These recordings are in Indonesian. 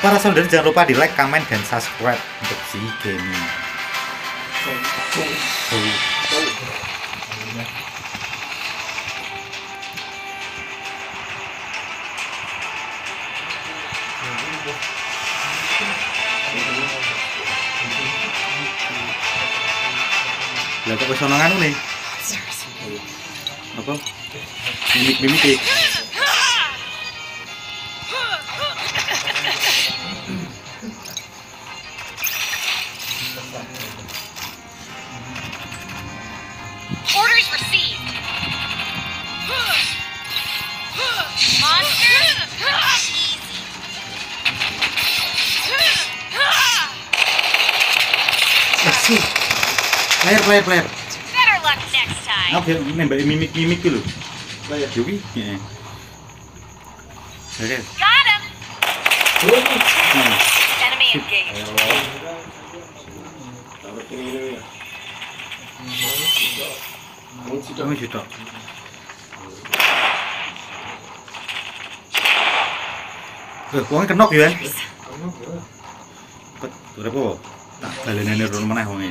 Para saudara jangan lupa di like, comment, dan subscribe untuk si gaming. Lah kok wis ono nganu nih? Apa? Mimik-mimik Asyik. Player, player, player. Better luck next time. Apa ya nembak mimik-mimik dulu? Player Jogi. Heeh. Oke. Got him. Hmm. Enemy engaged. Kamu. Loh, kenok ya? Apa? Tak balenane rono meneh wonge.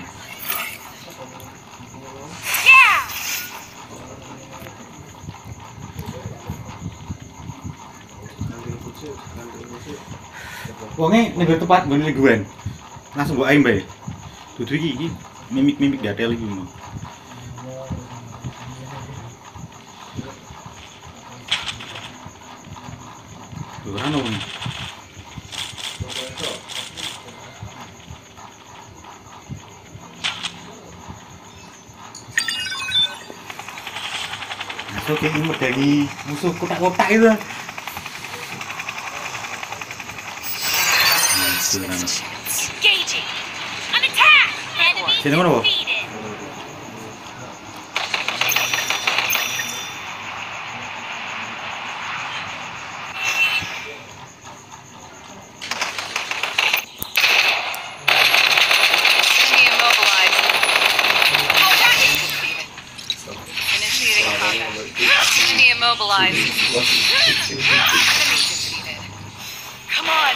Wonge ning tempat nggone lingguan. Langsung mbok aim bae. Dudu iki iki mimik-mimik datel iki. mau. Ora. Masuk ini medali musuh kotak-kotak itu. Itu kan. Enemy immobilized. Enemy defeated. Come on.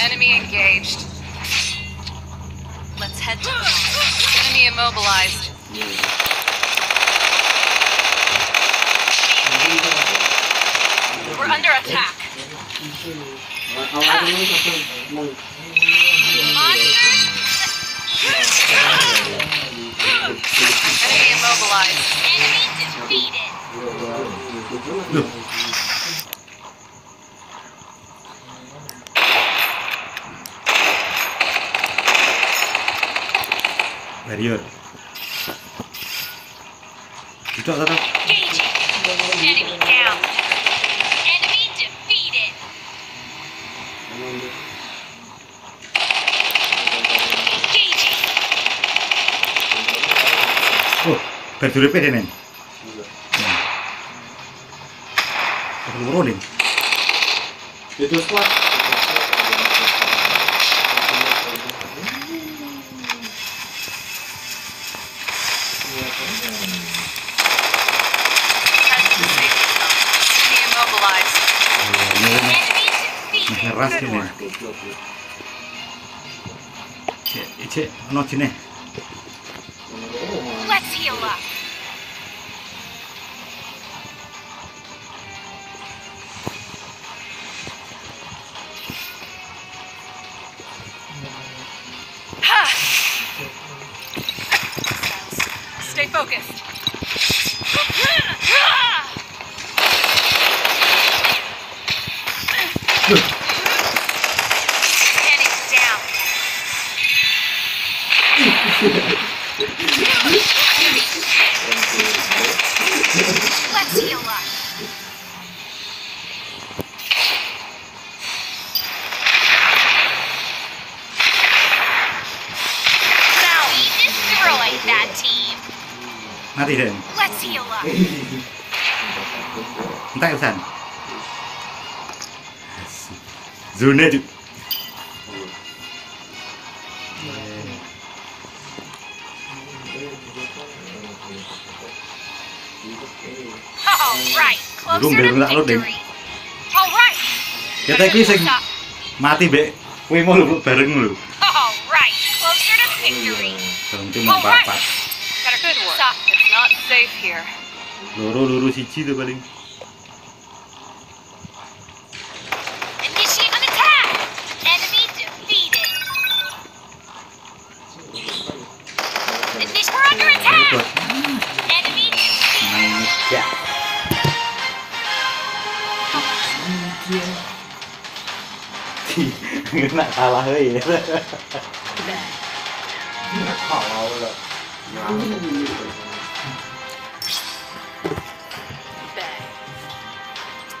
Enemy engaged. Let's head to the Enemy immobilized. We're under attack. Enemy immobilized. Enemy defeated. Where you You that? Engaging. Enemy down. Oh, berduri pede nen. Loro nih. Itu squad. Head to the safety zone. Enemy เกี่ยวอ่ะฮะ Stay focused. and down. Let's heal up. Now we destroyed that team. Mati den. Let's heal up. Entah usan. Zona Belum, belum tak load, Ding. victory. All right. Ya teh kuwi sing mati mbek kowe mau lho bareng lho. All right, closer to victory. Bareng tim mung papat. Better good work. Stop. It's not safe here. Loro-loro siji paling. Nak kalah ya. Kalah lah.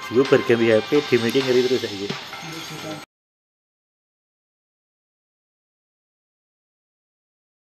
Gue berganti HP, di ngeri terus aja.